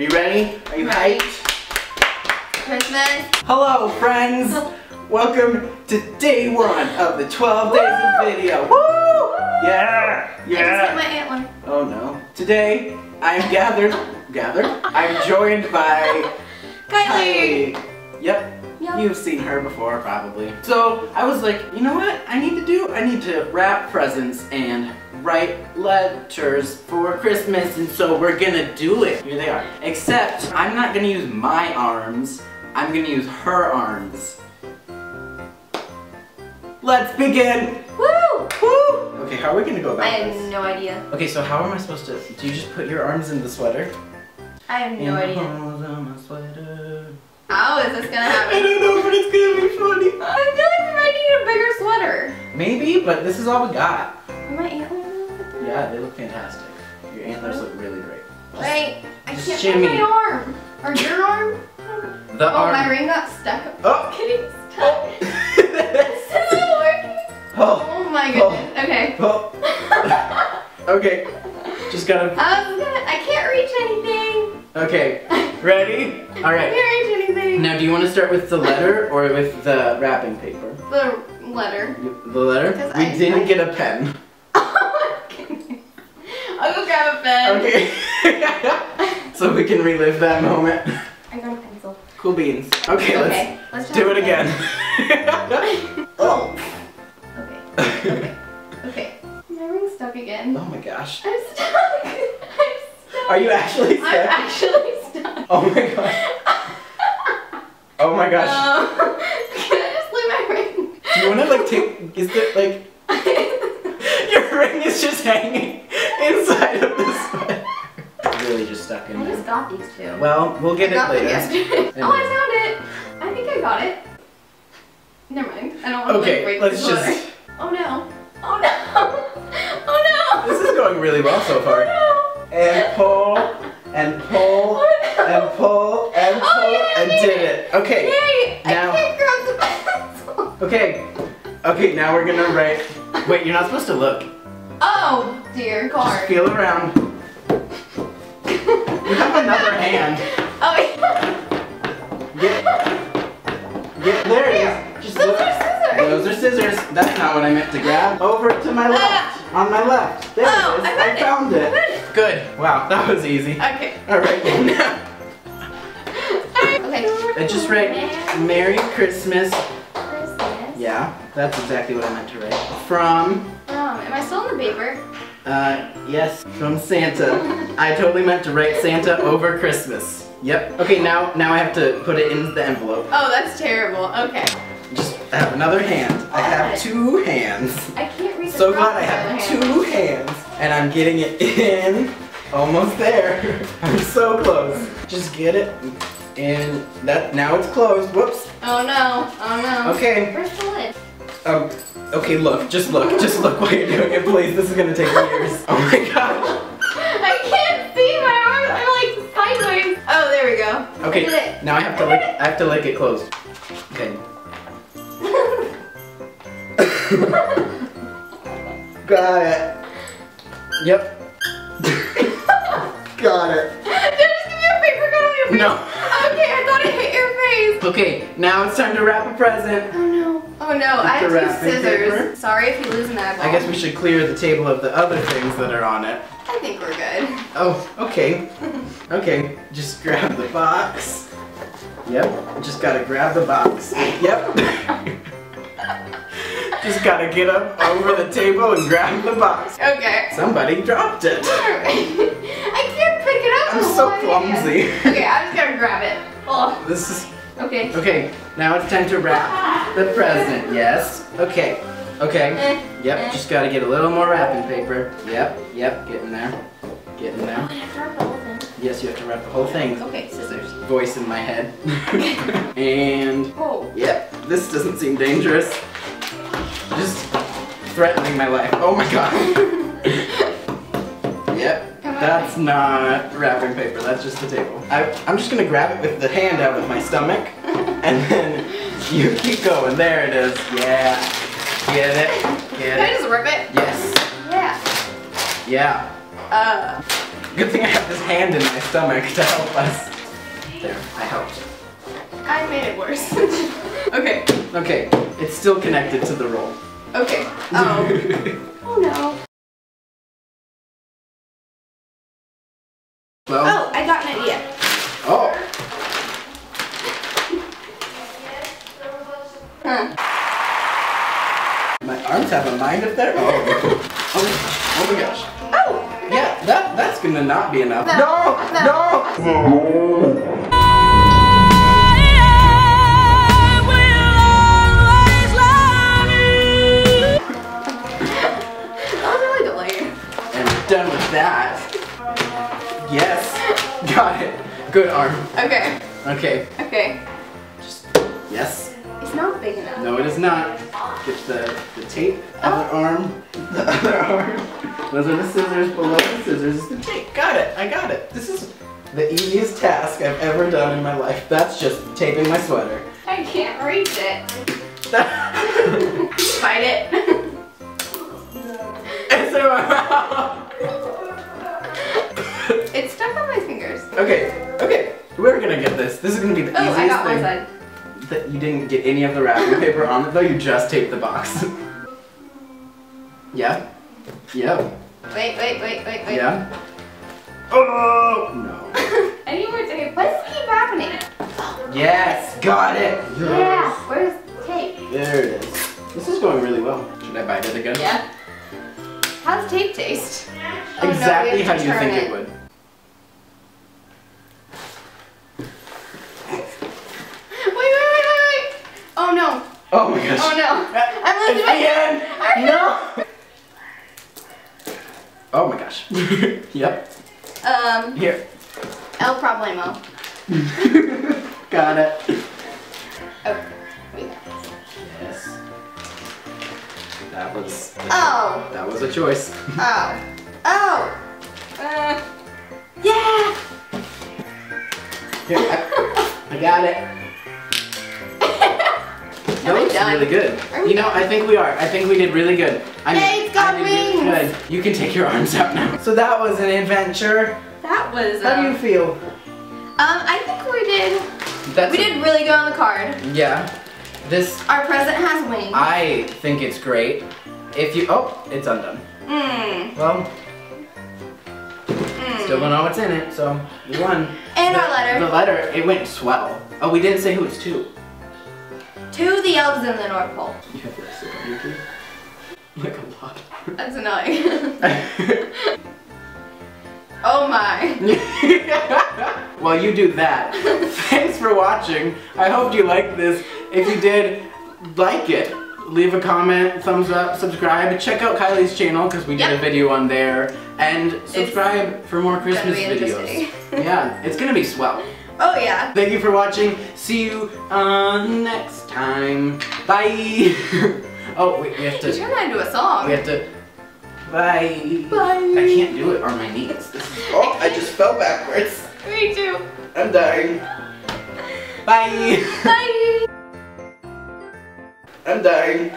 Are you ready? Are you hyped? Christmas. Hello, friends. Welcome to day one of the 12 days of video. Woo! Yeah! I just hit my Yeah! antler. Oh no. Today, I am gathered, gathered? I'm joined by Kylee. Kylee. Yep. Yep. You've seen her before, probably. So I was like, you know what I need to do? I need to wrap presents and write letters for Christmas, and so we're gonna do it. Here they are. Except, I'm not gonna use my arms, I'm gonna use her arms. Let's begin! Woo! Woo! Okay, how are we gonna go about I have this? no idea. Okay, so how am I supposed to, do you just put your arms in the sweater? I have no In the idea. holes of my sweater. How is this gonna happen? I don't know, but it's gonna be funny. I feel like we might need a bigger sweater. Maybe, but this is all we got. Yeah, they look fantastic. Your antlers look really great. Wait, I just can't shimmy. my arm. Or your arm? The oh, arm. my ring got stuck. Oh. Getting oh. stuck. This isn't working. oh. Oh my goodness. Oh. Okay. Oh. okay. Just gotta. Gonna. I can't reach anything. Okay. Ready? All right. I can't reach anything. Now, do you want to start with the letter or with the wrapping paper? The letter. The letter. Because We I- didn't I- get a pen. I'll grab a pen. Okay. so we can relive that moment. I got a pencil. Cool beans. Okay, Okay, let's, let's do it again. again. oh. Okay. Okay. Okay. My ring's stuck again. Oh my gosh. I'm stuck. I'm stuck. Are you actually stuck? I'm actually stuck. Oh my gosh. Oh my gosh. Um, can I just leave my ring? Do you want to like take? Is it like your ring is just hanging inside of the sweater? Really just stuck in I there. just got these two. Well, we'll get I it later. yesterday. Oh, I found it. I think I got it. Never mind. I don't want to like, Okay, break let's this letter. just. Oh no. Oh no. Oh no. This is going really well so far. Oh And pull and pull. Oh no. and pull and oh, pull Oh, yeah, and did it. it. Okay. Yay! Now- I can't grab the pencil. Okay. Okay. Now we're gonna write. Wait, you're not supposed to look. Oh dear Just feel around. You have another hand. Oh yeah. Get. Get there. It is. Just Those look. are scissors. Those are scissors. That's not what I meant to grab. Over to my uh, left. On my left. There Oh, it is. I found it. found it. it. Good. Wow, that was easy. Okay. Alright, now. Okay. I just write Merry Christmas. Christmas. Yeah, that's exactly what I meant to write. From, am I still on the paper? uh, yes, from Santa. I totally meant to write Santa over Christmas. Yep. Okay, now now I have to put it in the envelope. Oh, that's terrible. Okay. Just I have another hand. I have two hands. I can't read the So glad I have other hand. two hands. And I'm getting it in. Almost there. I'm so close. Just get it. And that now it's closed. Whoops. Oh no. Oh no. Okay. Where's the lid? Um, okay, look, just look, just look while you're doing it, please. This is gonna take years. Oh my gosh. I can't see my arms. I'm like sideways. Oh, there we go. Okay, it. now I have to lick, I have to lick it closed. Okay. Got it. Yep. Got it. Just give me a paper cut on your face. No. Okay, I thought it hit your face. Okay, now it's time to wrap a present. Oh no. I have two scissors. paper? Sorry if you lose an eyeball. I guess we should clear the table of the other things that are on it. I think we're good. Oh, okay. Okay, just grab the box. Yep, just gotta grab the box. Yep. just gotta get up over the table and grab the box. Okay. Somebody dropped it. I can't pick it up. I'm so clumsy. Okay, I'm just gonna grab it. Oh, This is okay. okay. Now it's time to wrap the present. Yes. Okay. Okay. Eh, Yep. eh. Just gotta get a little more wrapping paper. Yep. Yep. Get in there. Get in Oh, there. I have to wrap the whole thing. Yes, you have to wrap the whole thing. Okay, scissors. Voice in my head. and Oh. Yep, this doesn't seem dangerous. Just threatening my life. Oh my god. yep, that's not wrapping paper, that's just the table. I, I'm just gonna grab it with the hand out of my stomach, and then you keep going. There it is. Yeah. Get it? Can I just rip it? Yes. Yeah. Yeah. Uh. Good thing I have this hand in my stomach to help us. There, I helped. I made it worse. okay. Okay, it's still connected to the roll. Okay. Oh. oh no. Arms have a mind of their own. Oh, oh, oh my gosh. Oh! Yeah, that that's gonna not be enough. No, no. That was really delayed. And done with that. Yes, got it. Good arm. Okay. Okay, Okay. just yes. It's not big enough. No, it is not. Get the, the tape, other arm, the other arm. Those are the scissors, below the scissors is the tape. Got it, I got it. This is the easiest task I've ever done in my life. That's just taping my sweater. I can't reach it. it's Fight it. my mouth. it's stuck on my fingers. Okay, okay. We're gonna get this. This is gonna be the Oh, easiest I got thing. one side. That you didn't get any of the wrapping paper on it though, you just taped the box. yeah? Yeah. Wait, wait, wait, wait, wait. Yeah? Oh no. Any more tape. Why does it keep happening? Yes, got it. Yeah. Where's the tape? There it is. This is going really well. Should I bite it again? Yeah. How's tape taste? Oh, no, Exactly have how to you turn think it, would. Wait, wait, wait, wait, wait. Oh no. Oh my gosh. Oh no. I'm It's losing the my end. No. Oh my gosh. yep. Um, Here. El Problemo. Got it. Oh, wait. Yes. That was. Oh. That was a choice. Oh. Oh. Uh. Yeah. Here, I, I got it. That Am I looks done? really good. Are we You know, I think we are. I think we did really good. I Hey, it's got I did really wings. good. You can take your arms out now. So that was an adventure. That was. How do you Um, feel? um, I think we did. That's We did really good on the card. Yeah. This Our present has wings. I think it's great. If you oh, it's undone. Mmm. Well, Mm. still don't know what's in it, so we won. And the, our letter. The letter, it went swell. Oh, we didn't say who it's to. To the elves in the North Pole. You have to sit on your key. Like a lot. That's annoying. oh my. well, you do that, thanks for watching. I hope you liked this. If you did, like it. Leave a comment, thumbs up, subscribe. Check out Kylee's channel because we did a video on there. And subscribe for more Christmas videos. yeah, it's gonna be swell. Oh yeah. Thank you for watching. See you uh, next time. Bye. oh, wait, we have You to. turned that into a song. We have to. Bye. Bye. I can't do it on my knees. This is, oh, I just fell backwards. Me too. I'm dying. Bye. Bye. I'm dying.